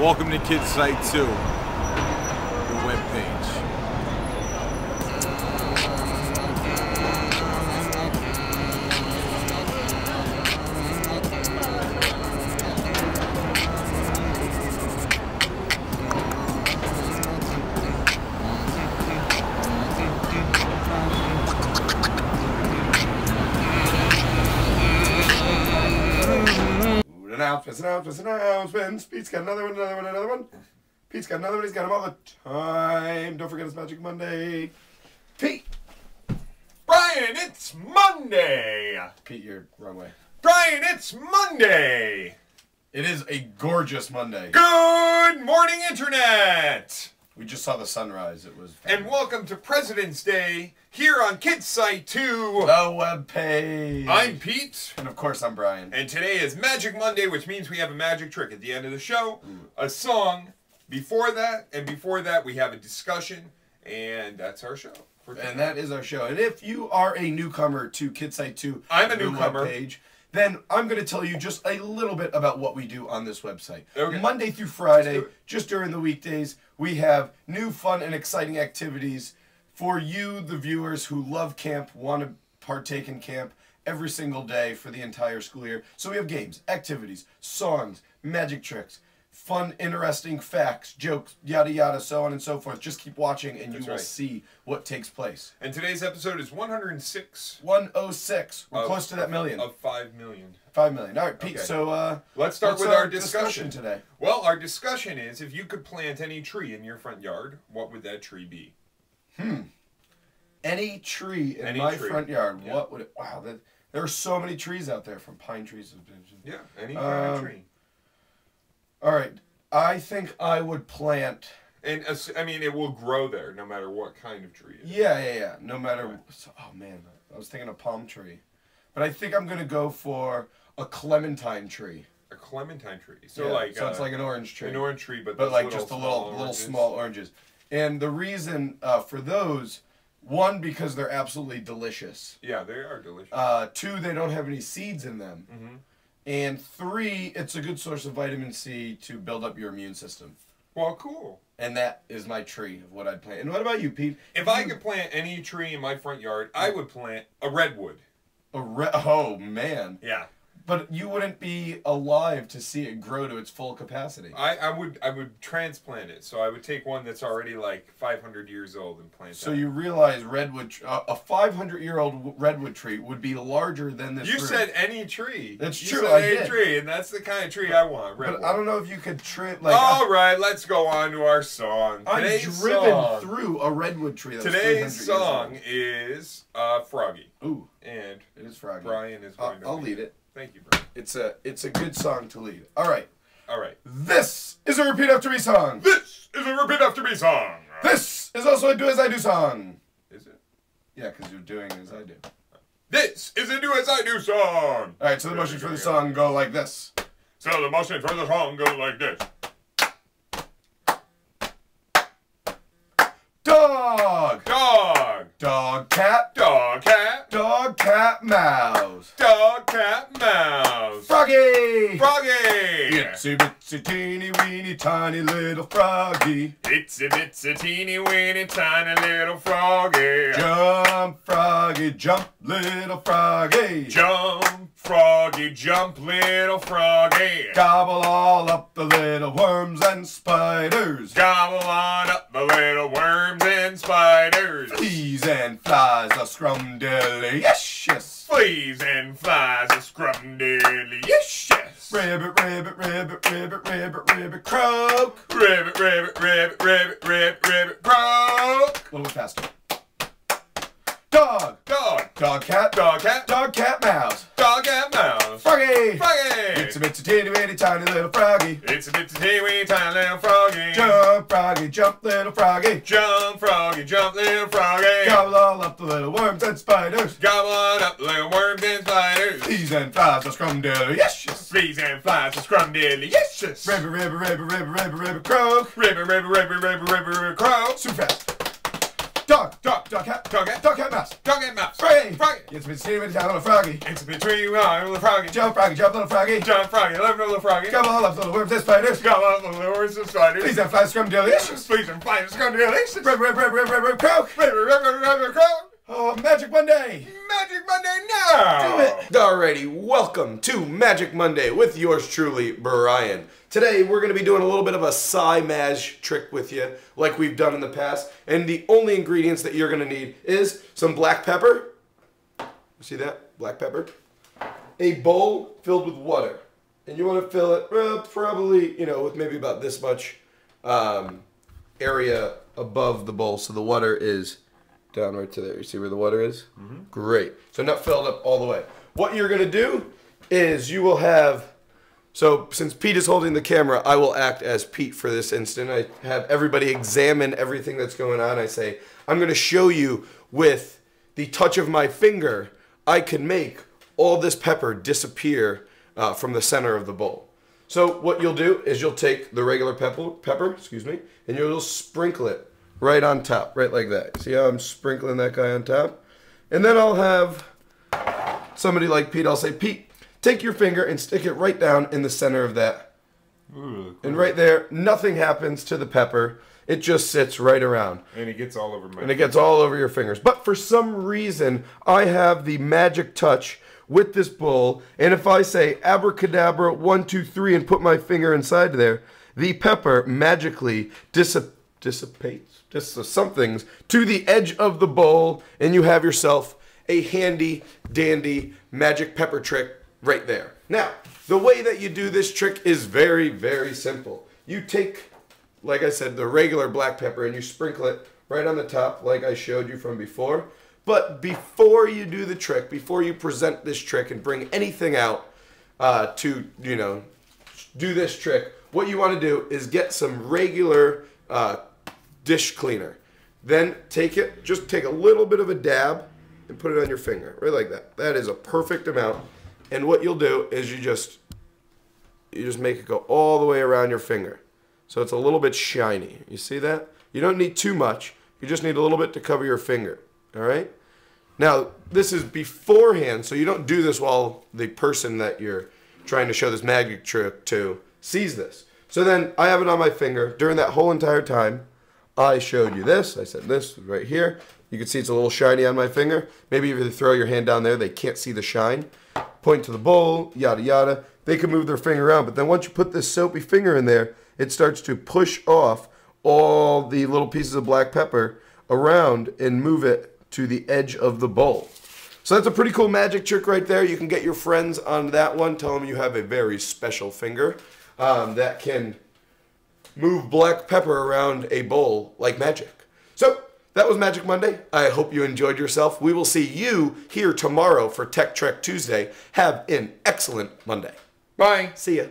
Welcome to Kids Site 2, Announcements, announcements, announcements. Pete's got another one, another one, another one. Pete's got another one. He's got them all the time. Don't forget it's Magic Monday. Pete. Bryan, it's Monday! Pete, you're wrong way. Bryan, it's Monday! It is a gorgeous Monday. Good morning, Internet! We just saw the sunrise. It was. And welcome to President's Day here on Kids Site 2. the web page. I'm Pete, and of course I'm Bryan. and today is Magic Monday, which means we have a magic trick at the end of the show, a song. Before that, and before that, we have a discussion, and that's our show. And that is our show. And if you are a newcomer to KidSite 2, I'm a newcomer. webpage, then I'm going to tell you just a little bit about what we do on this website. Okay. Monday through Friday, Let's do it. just during the weekdays, we have new fun and exciting activities for you, the viewers who love camp, want to partake in camp every single day for the entire school year. So we have games, activities, songs, magic tricks. Fun, interesting facts, jokes, yada yada, so on and so forth. Just keep watching and you That's will right. see what takes place. And today's episode is 106 106. We're of- close to that million. of 5 million. Five million. All right, Pete. Okay. So uh, Let's start with our discussion. today. Well, our discussion is if you could plant any tree in your front yard, what would that tree be? Hmm. Any tree in Any my tree. front yard. Yeah. What would it? Wow, that, there are so many trees out there, from pine trees. Yeah, any kind of Um, tree. All right, I think I would plant. And ass- I mean, it will grow there no matter what kind of tree. It is. Yeah, yeah, yeah. No matter. Right. oh man, I was thinking a palm tree, but I think I'm gonna go for a clementine tree. A clementine tree. So Yeah, like so it's uh, like an orange tree. an orange tree, but but like just a little little small oranges. And the reason uh, for those, one because they're absolutely delicious. Yeah, they are delicious. Uh, two, they don't have any seeds in them. hmm And three, it's a good source of vitamin C to build up your immune system. Well, cool. And that is my tree of what I'd plant. And what about you, Pete? If I could plant any tree in my front yard, I would plant a redwood. A re- oh man, Yeah, but you wouldn't be alive to see it grow to its full capacity. I, I would I would transplant it. So I would take one that's already like 500 years old and plant it. So that. you realize redwood, uh, a 500 year old redwood tree would be larger than this. You room. said any tree. That's you true, Said I any did. tree, and that's the kind of tree I want. but I don't know if you could trim like. All right, let's go on to our song. I'm Today's driven song, through a redwood tree. Today's song is uh, Froggy. Ooh, and it is Froggy. Bryan is I'll, going to I'll lead it. Thank you, Bryan. It's a it's a good song to lead. All right. All right, This is a repeat after me song. this is a repeat after me song. This is also a do as I do song. Is it? Yeah, because you're doing as I do. This is a do as I do song. All right, so the motions for the song go like this. So the motion for the song go like this. Dog, Dog, cat, dog, cat, dog, cat, mouse. dog, cat, mouse. Froggy. Froggy. Itsy bitsy teeny weeny tiny little froggy. Itsy bitsy teeny weeny tiny little froggy. Jump, froggy, jump, little froggy. Jump, froggy, jump, little froggy. Gobble all up the little worms and spiders. Gobble on up the little worms and spiders. Fleas and flies are scrumdiddlyicious. Fleas and flies are scrumdiddlyicious. Ribbit, ribbit, ribbit, ribbit, ribbit, ribbit, croak. Ribbit, ribbit, ribbit, ribbit, ribbit, ribbit, croak. A little bit faster. Dog, Dog, dog, cat, dog, cat, dog, cat, mouse. Froggy. Froggy. It's a bitsy teeny weeny tiny little froggy. It's a bit teeny weeny tiny little froggy. Jump, froggy, jump, little froggy. Jump, froggy, jump, little froggy. Gobble all up the little worms and spiders. Gobble up the little worms and spiders. Fleas and flies are scrumdiddlyicious. Fleas and flies are scrumdiddlyicious. Ribbit, ribbit, ribbit, ribbit, ribbit, ribbit, croak. Ribbit, ribbit, ribbit, ribbit, ribbit, ribbit, croak. Too fast. Dog, Duck. Duck hat. Duck hat. Duck hat mouse. Duck and mouse. Froggy. Froggy. It's been steaming down a little froggy. It's between you and little froggy. Jump froggy, jump little froggy. Jump froggy. Love little froggy. Come on up, little worms and spiders. Come on, little horse and spiders. Please don't fly scrum delicious. Please and fly. It's going to be delicious. Rub, rub, rub, rub, rub, rub, croak. Oh, Magic Monday. Magic Monday now. Alrighty, welcome to Magic Monday with yours truly, Bryan. Today we're going to be doing a little bit of a Psy Maj trick with you, like we've done in the past. And the only ingredients that you're going to need is some black pepper. See that? Black pepper. A bowl filled with water. And you want to fill it well, probably, you know, with maybe about this much um, area above the bowl. So the water is down right to there. You see where the water is? Great. So not filled up all the way. What you're going to do is you will have. So since Pete is holding the camera, I will act as Pete for this instant. I have everybody examine everything that's going on. I say, I'm going to show you with the touch of my finger, I can make all this pepper disappear uh, from the center of the bowl. So what you'll do is you'll take the regular pepper, pepper, excuse me, and you'll sprinkle it right on top, right like that. See how I'm sprinkling that guy on top? And then I'll have somebody like Pete, I'll say, Pete, take your finger and stick it right down in the center of that. And right there, nothing happens to the pepper. It just sits right around. And it gets all over my. And it gets all over your fingers. But for some reason, I have the magic touch with this bowl. And if I say abracadabra, one, two, three, and put my finger inside there, the pepper magically dissip- dissipates, just somethings, to the edge of the bowl. And you have yourself a handy dandy magic pepper trick right there. Now, the way that you do this trick is very, very simple. You take like I said, the regular black pepper, and you sprinkle it right on the top, like I showed you from before. But before you do the trick, before you present this trick and bring anything out uh, to, you know, do this trick, what you want to do is get some regular uh, dish cleaner. Then take it, just take a little bit of a dab and put it on your finger, right like that. That is a perfect amount. And what you'll do is you just you just make it go all the way around your finger. So it's a little bit shiny. You see that? You don't need too much. You just need a little bit to cover your finger. All right? Now, this is beforehand, so you don't do this while the person that you're trying to show this magic trick to sees this. So then I have it on my finger. During that whole entire time, I showed you this. I said this right here. You can see it's a little shiny on my finger. Maybe if you throw your hand down there, they can't see the shine. Point to the bowl, yada yada. They can move their finger around, but then once you put this soapy finger in there, it starts to push off all the little pieces of black pepper around and move it to the edge of the bowl. So that's a pretty cool magic trick right there. You can get your friends on that one. Tell them you have a very special finger um, that can move black pepper around a bowl like magic. So that was Magic Monday. I hope you enjoyed yourself. We will see you here tomorrow for Tech Trek Tuesday. Have an excellent Monday. Bye. See ya.